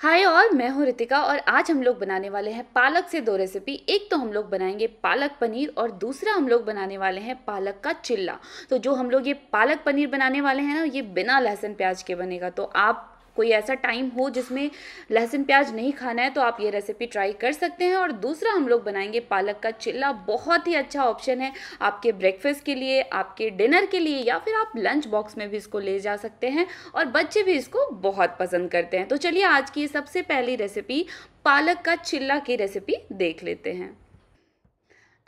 हाय और मैं हूँ रितिका और आज हम लोग बनाने वाले हैं पालक से दो रेसिपी एक तो हम लोग बनाएँगे पालक पनीर और दूसरा हम लोग बनाने वाले हैं पालक का चिल्ला। तो जो हम लोग ये पालक पनीर बनाने वाले हैं ना, ये बिना लहसुन प्याज के बनेगा। तो आप कोई ऐसा टाइम हो जिसमें लहसुन प्याज नहीं खाना है तो आप ये रेसिपी ट्राई कर सकते हैं। और दूसरा हम लोग बनाएँगे पालक का चिल्ला। बहुत ही अच्छा ऑप्शन है आपके ब्रेकफास्ट के लिए, आपके डिनर के लिए, या फिर आप लंच बॉक्स में भी इसको ले जा सकते हैं और बच्चे भी इसको बहुत पसंद करते हैं। तो चलिए आज की सबसे पहली रेसिपी पालक का चिल्ला की रेसिपी देख लेते हैं।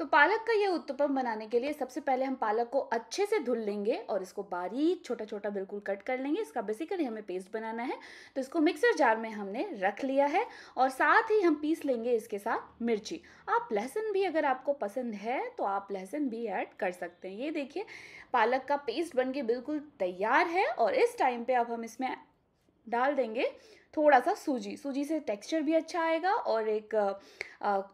तो पालक का ये उत्तपम बनाने के लिए सबसे पहले हम पालक को अच्छे से धुल लेंगे और इसको बारीक छोटा छोटा बिल्कुल कट कर लेंगे। इसका बेसिकली हमें पेस्ट बनाना है। तो इसको मिक्सर जार में हमने रख लिया है और साथ ही हम पीस लेंगे इसके साथ मिर्ची। आप लहसुन भी अगर आपको पसंद है तो आप लहसुन भी ऐड कर सकते हैं। ये देखिए, पालक का पेस्ट बन के बिल्कुल तैयार है और इस टाइम पर अब हम इसमें डाल देंगे थोड़ा सा सूजी। सूजी से टेक्सचर भी अच्छा आएगा और एक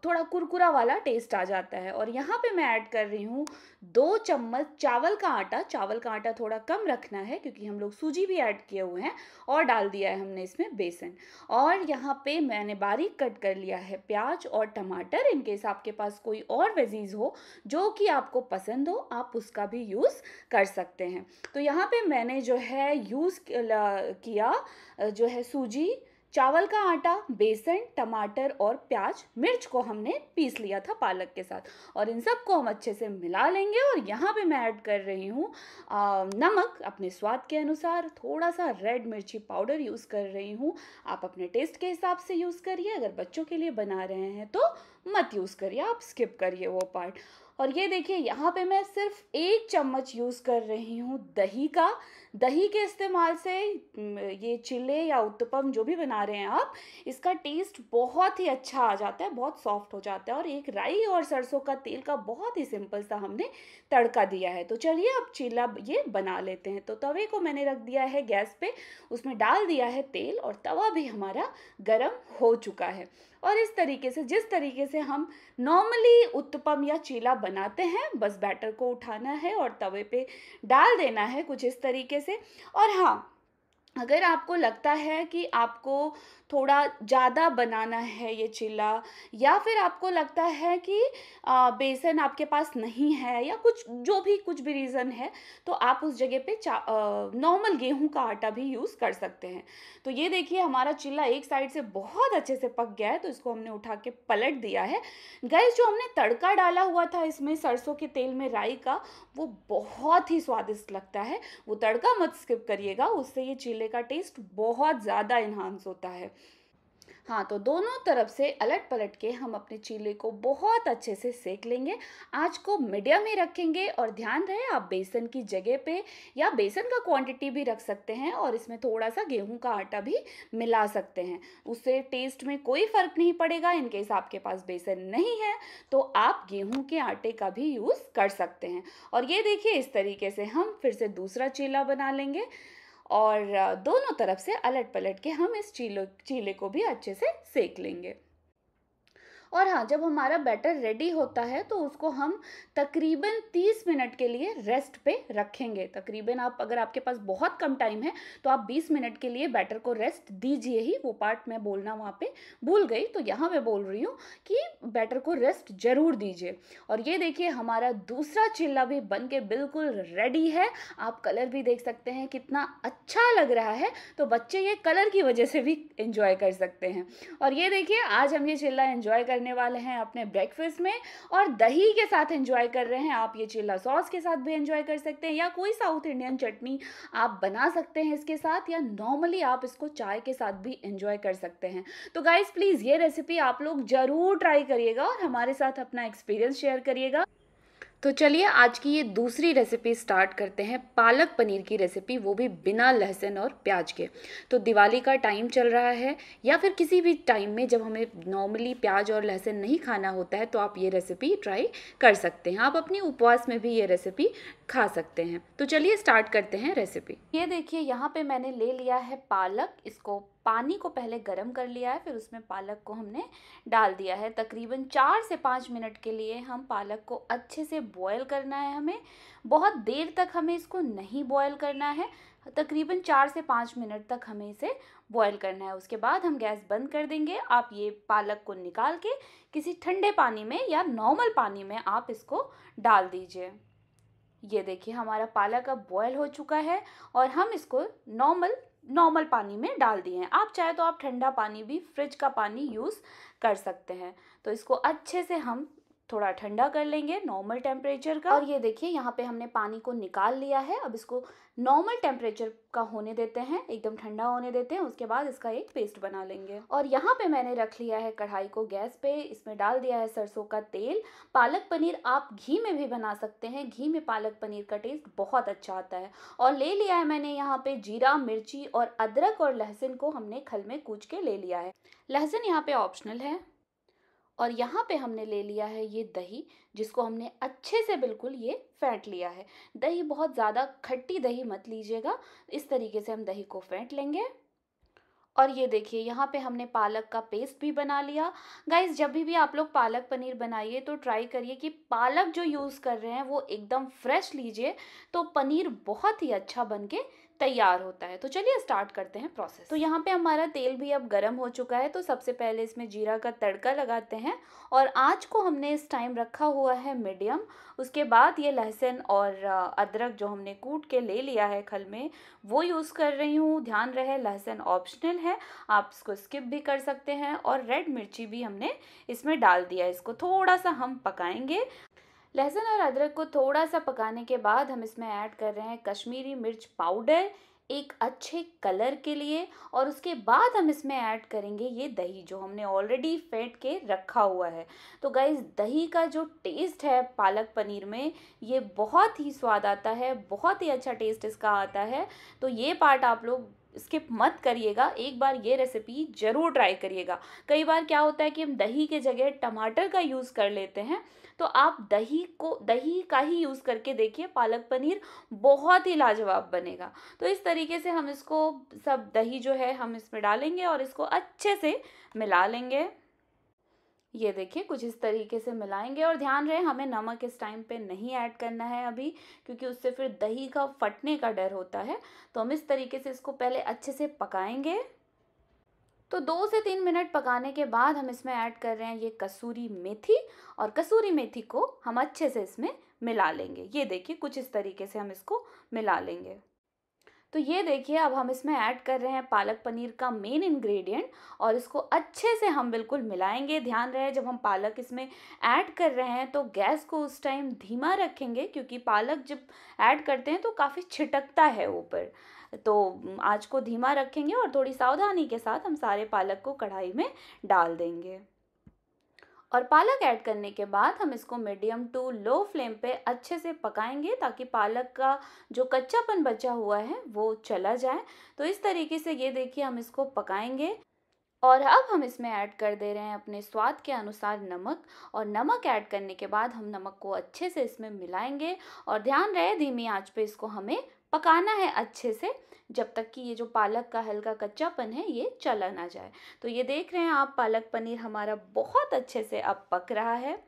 थोड़ा कुरकुरा वाला टेस्ट आ जाता है। और यहाँ पे मैं ऐड कर रही हूँ दो चम्मच चावल का आटा। चावल का आटा थोड़ा कम रखना है क्योंकि हम लोग सूजी भी ऐड किए हुए हैं और डाल दिया है हमने इसमें बेसन। और यहाँ पे मैंने बारीक कट कर लिया है प्याज और टमाटर। इनकेस आपके पास कोई और वेजीज हो जो कि आपको पसंद हो, आप उसका भी यूज़ कर सकते हैं। तो यहाँ पे मैंने जो है यूज़ किया जो है सूजी चावल का आटा, बेसन, टमाटर और प्याज, मिर्च को हमने पीस लिया था पालक के साथ। और इन सबको हम अच्छे से मिला लेंगे और यहाँ पे मैं ऐड कर रही हूँ नमक अपने स्वाद के अनुसार। थोड़ा सा रेड मिर्ची पाउडर यूज़ कर रही हूँ। आप अपने टेस्ट के हिसाब से यूज़ करिए। अगर बच्चों के लिए बना रहे हैं तो मत यूज़ करिए। आप स्किप करिए वो पार्ट और ये देखिए, यहाँ पे मैं सिर्फ़ एक चम्मच यूज़ कर रही हूँ दही का। दही के इस्तेमाल से ये चिल्ले या उत्तपम जो भी बना रहे हैं आप, इसका टेस्ट बहुत ही अच्छा आ जाता है, बहुत सॉफ्ट हो जाता है। और एक राई और सरसों का तेल का बहुत ही सिंपल सा हमने तड़का दिया है। तो चलिए अब चिल्ला ये बना लेते हैं। तो तवे को मैंने रख दिया है गैस पे, उसमें डाल दिया है तेल और तवा भी हमारा गर्म हो चुका है। और इस तरीके से, जिस तरीके से हम नॉर्मली उत्तपम या चीला बनाते हैं, बस बैटर को उठाना है और तवे पे डाल देना है। कुछ इस तरीके से और हाँ अगर आपको लगता है कि आपको थोड़ा ज़्यादा बनाना है ये चिल्ला, या फिर आपको लगता है कि बेसन आपके पास नहीं है, या कुछ, जो भी कुछ भी रीज़न है तो आप उस जगह पे नॉर्मल गेहूँ का आटा भी यूज़ कर सकते हैं। तो ये देखिए, हमारा चिल्ला एक साइड से बहुत अच्छे से पक गया है तो इसको हमने उठा के पलट दिया है। गैस, जो हमने तड़का डाला हुआ था इसमें सरसों के तेल में राई का, वो बहुत ही स्वादिष्ट लगता है। वो तड़का मत स्किप करिएगा, उससे ये चिल्ले का टेस्ट बहुत ज़्यादा इन्हांस होता है। हाँ तो दोनों तरफ़ से अलट पलट के हम अपने चीले को बहुत अच्छे से सेक लेंगे। आँच को मीडियम ही रखेंगे और ध्यान रहे आप बेसन की जगह पे या बेसन का क्वांटिटी भी रख सकते हैं और इसमें थोड़ा सा गेहूँ का आटा भी मिला सकते हैं। उससे टेस्ट में कोई फ़र्क नहीं पड़ेगा इनकेस आपके पास बेसन नहीं है तो आप गेहूँ के आटे का भी यूज़ कर सकते हैं। और ये देखिए, इस तरीके से हम फिर से दूसरा चीला बना लेंगे। और दोनों तरफ़ से अलट पलट के हम इस चीले चीले को भी अच्छे से सेक लेंगे। और हाँ जब हमारा बैटर रेडी होता है तो उसको हम तकरीबन 30 मिनट के लिए रेस्ट पे रखेंगे। तकरीबन आप, अगर आपके पास बहुत कम टाइम है तो आप 20 मिनट के लिए बैटर को रेस्ट दीजिए ही। वो पार्ट मैं बोलना वहाँ पे भूल गई तो यहाँ मैं बोल रही हूँ कि बैटर को रेस्ट ज़रूर दीजिए। और ये देखिए, हमारा दूसरा चिल्ला भी बन के बिल्कुल रेडी है। आप कलर भी देख सकते हैं, कितना अच्छा लग रहा है। तो बच्चे ये कलर की वजह से भी इंजॉय कर सकते हैं। और ये देखिए, आज हम ये चिल्ला इंजॉय कर करने वाले हैं अपने ब्रेकफास्ट में और दही के साथ एंजॉय कर रहे हैं। आप ये चिल्ला सॉस के साथ भी एंजॉय कर सकते हैं या कोई साउथ इंडियन चटनी आप बना सकते हैं इसके साथ या नॉर्मली आप इसको चाय के साथ भी एंजॉय कर सकते हैं। तो गाइज़ प्लीज़ ये रेसिपी आप लोग ज़रूर ट्राई करिएगा और हमारे साथ अपना एक्सपीरियंस शेयर करिएगा। तो चलिए आज की ये दूसरी रेसिपी स्टार्ट करते हैं। पालक पनीर की रेसिपी वो भी बिना लहसुन और प्याज के। तो दिवाली का टाइम चल रहा है या फिर किसी भी टाइम में जब हमें नॉर्मली प्याज और लहसुन नहीं खाना होता है तो आप ये रेसिपी ट्राई कर सकते हैं। आप अपनी उपवास में भी ये रेसिपी खा सकते हैं। तो चलिए स्टार्ट करते हैं रेसिपी ये देखिए, यहाँ पे मैंने ले लिया है पालक, इसको पानी को पहले गर्म कर लिया है, फिर उसमें पालक को हमने डाल दिया है। तकरीबन चार से पाँच मिनट के लिए हम पालक को अच्छे से बॉयल करना है हमें। बहुत देर तक हमें इसको नहीं बॉयल करना है। तकरीबन चार से पाँच मिनट तक हमें इसे बॉयल करना है। उसके बाद हम गैस बंद कर देंगे। आप ये पालक को निकाल के किसी ठंडे पानी में या नॉर्मल पानी में आप इसको डाल दीजिए। ये देखिए हमारा पालक अब बॉयल हो चुका है और हम इसको नॉर्मल नॉर्मल पानी में डाल दिए हैं। आप चाहे तो आप ठंडा पानी भी फ्रिज का पानी यूज़ कर सकते हैं। तो इसको अच्छे से हम थोड़ा ठंडा कर लेंगे नॉर्मल टेम्परेचर का। और ये देखिए, यहाँ पे हमने पानी को निकाल लिया है। अब इसको नॉर्मल टेम्परेचर का होने देते हैं, एकदम ठंडा होने देते हैं, उसके बाद इसका एक पेस्ट बना लेंगे। और यहाँ पे मैंने रख लिया है कढ़ाई को गैस पे, इसमें डाल दिया है सरसों का तेल। पालक पनीर आप घी में भी बना सकते हैं, घी में पालक पनीर का टेस्ट बहुत अच्छा आता है। और ले लिया है मैंने यहाँ पे जीरा, मिर्ची और अदरक और लहसुन को हमने खल में कूच के ले लिया है। लहसुन यहाँ पे ऑप्शनल है। और यहाँ पे हमने ले लिया है ये दही, जिसको हमने अच्छे से बिल्कुल ये फेंट लिया है। दही बहुत ज़्यादा खट्टी दही मत लीजिएगा, इस तरीके से हम दही को फेंट लेंगे। और ये देखिए, यहाँ पे हमने पालक का पेस्ट भी बना लिया। गाइज़ जब भी भी आप लोग पालक पनीर बनाइए तो ट्राई करिए कि पालक जो यूज़ कर रहे हैं, वो एकदम फ्रेश लीजिए तो पनीर बहुत ही अच्छा बन के तैयार होता है। तो चलिए स्टार्ट करते हैं प्रोसेस तो यहाँ पे हमारा तेल भी अब गर्म हो चुका है तो सबसे पहले इसमें जीरा का तड़का लगाते हैं और आँच को हमने इस टाइम रखा हुआ है मीडियम उसके बाद ये लहसुन और अदरक जो हमने कूट के ले लिया है खल में, वो यूज़ कर रही हूँ। ध्यान रहे, लहसुन ऑप्शनल है, आप इसको स्किप भी कर सकते हैं और रेड मिर्ची भी हमने इसमें डाल दिया इसको थोड़ा सा हम पकाएँगे। लहसुन और अदरक को थोड़ा सा पकाने के बाद हम इसमें ऐड कर रहे हैं कश्मीरी मिर्च पाउडर, एक अच्छे कलर के लिए। और उसके बाद हम इसमें ऐड करेंगे ये दही, जो हमने ऑलरेडी फेंट के रखा हुआ है। तो गाइज़ दही का जो टेस्ट है पालक पनीर में, ये बहुत ही स्वाद आता है, बहुत ही अच्छा टेस्ट इसका आता है। तो ये पार्ट आप लोग स्किप मत करिएगा। एक बार ये रेसिपी ज़रूर ट्राई करिएगा। कई बार क्या होता है कि हम दही के जगह टमाटर का यूज़ कर लेते हैं तो आप दही को, दही का ही यूज़ करके देखिए, पालक पनीर बहुत ही लाजवाब बनेगा। तो इस तरीके से हम इसको, सब दही जो है, हम इसमें डालेंगे और इसको अच्छे से मिला लेंगे। ये देखिए, कुछ इस तरीके से मिलाएँगे। और ध्यान रहे, हमें नमक इस टाइम पे नहीं ऐड करना है अभी, क्योंकि उससे फिर दही का फटने का डर होता है। तो हम इस तरीके से इसको पहले अच्छे से पकाएँगे। तो दो से तीन मिनट पकाने के बाद हम इसमें ऐड कर रहे हैं ये कसूरी मेथी। और कसूरी मेथी को हम अच्छे से इसमें मिला लेंगे। ये देखिए, कुछ इस तरीके से हम इसको मिला लेंगे। तो ये देखिए, अब हम इसमें ऐड कर रहे हैं पालक पनीर का मेन इंग्रेडिएंट और इसको अच्छे से हम बिल्कुल मिलाएँगे। ध्यान रहे, जब हम पालक इसमें ऐड कर रहे हैं तो गैस को उस टाइम धीमा रखेंगे, क्योंकि पालक जब ऐड करते हैं तो काफ़ी छिटकता है ऊपर। तो आज को धीमा रखेंगे और थोड़ी सावधानी के साथ हम सारे पालक को कढ़ाई में डाल देंगे। और पालक ऐड करने के बाद हम इसको मीडियम टू लो फ्लेम पे अच्छे से पकाएँगे ताकि पालक का जो कच्चापन बचा हुआ है वो चला जाए। तो इस तरीके से ये देखिए हम इसको पकाएँगे। और अब हम इसमें ऐड कर दे रहे हैं अपने स्वाद के अनुसार नमक। और नमक ऐड करने के बाद हम नमक को अच्छे से इसमें मिलाएँगे। और ध्यान रहे, धीमी आँच पे इसको हमें पकाना है अच्छे से, जब तक कि ये जो पालक का हल्का कच्चापन है, ये चला ना जाए। तो ये देख रहे हैं आप, पालक पनीर हमारा बहुत अच्छे से अब पक रहा है।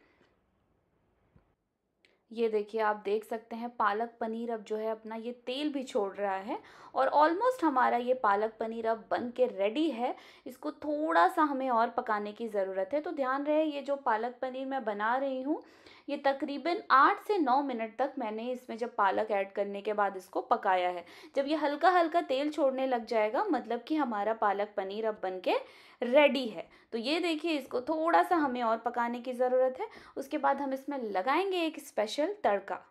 ये देखिए, आप देख सकते हैं, पालक पनीर अब जो है अपना ये तेल भी छोड़ रहा है और ऑलमोस्ट हमारा ये पालक पनीर अब बन के रेडी है। इसको थोड़ा सा हमें और पकाने की ज़रूरत है। तो ध्यान रहे, ये जो पालक पनीर मैं बना रही हूँ ये तकरीबन आठ से नौ मिनट तक मैंने इसमें जब पालक ऐड करने के बाद इसको पकाया है। जब ये हल्का हल्का तेल छोड़ने लग जाएगा मतलब कि हमारा पालक पनीर अब बन के रेडी है। तो ये देखिए, इसको थोड़ा सा हमें और पकाने की ज़रूरत है। उसके बाद हम इसमें लगाएँगे एक स्पेशल तड़का।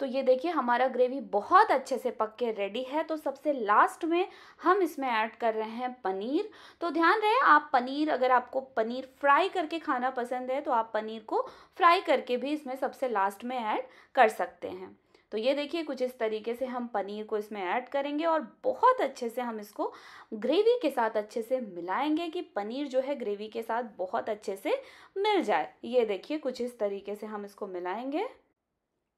तो ये देखिए, हमारा ग्रेवी बहुत अच्छे से पक के रेडी है। तो सबसे लास्ट में हम इसमें ऐड कर रहे हैं पनीर। तो ध्यान रहे, आप पनीर, अगर आपको पनीर फ्राई करके खाना पसंद है तो आप पनीर को फ्राई करके भी इसमें सबसे लास्ट में ऐड कर सकते हैं। तो ये देखिए, कुछ इस तरीके से हम पनीर को इसमें ऐड करेंगे और बहुत अच्छे से हम इसको ग्रेवी के साथ अच्छे से मिलाएँगे कि पनीर जो है ग्रेवी के साथ बहुत अच्छे से मिल जाए। ये देखिए, कुछ इस तरीके से हम इसको मिलाएँगे।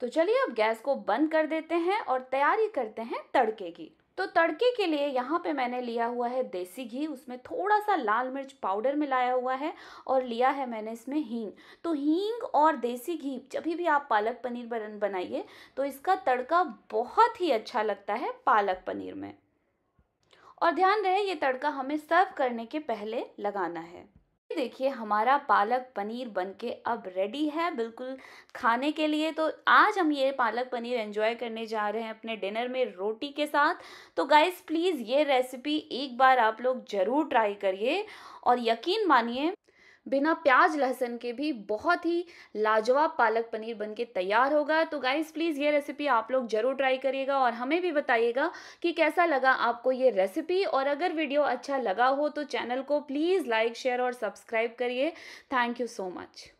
तो चलिए अब गैस को बंद कर देते हैं और तैयारी करते हैं तड़के की। तो तड़के के लिए यहाँ पे मैंने लिया हुआ है देसी घी, उसमें थोड़ा सा लाल मिर्च पाउडर मिलाया हुआ है और लिया है मैंने इसमें हींग। तो हींग और देसी घी, जब भी आप पालक पनीर बन, बनाइए तो इसका तड़का बहुत ही अच्छा लगता है पालक पनीर में। और ध्यान रहे, ये तड़का हमें सर्व करने के पहले लगाना है। देखिए, हमारा पालक पनीर बनके अब रेडी है बिल्कुल खाने के लिए। तो आज हम ये पालक पनीर एंजॉय करने जा रहे हैं अपने डिनर में रोटी के साथ। तो गाइस प्लीज़ ये रेसिपी एक बार आप लोग ज़रूर ट्राई करिए और यकीन मानिए बिना प्याज लहसुन के भी बहुत ही लाजवाब पालक पनीर बन के तैयार होगा। तो गाइस प्लीज़ ये रेसिपी आप लोग ज़रूर ट्राई करिएगा और हमें भी बताइएगा कि कैसा लगा आपको ये रेसिपी और अगर वीडियो अच्छा लगा हो तो चैनल को प्लीज़ लाइक शेयर और सब्सक्राइब करिए। Thank you so much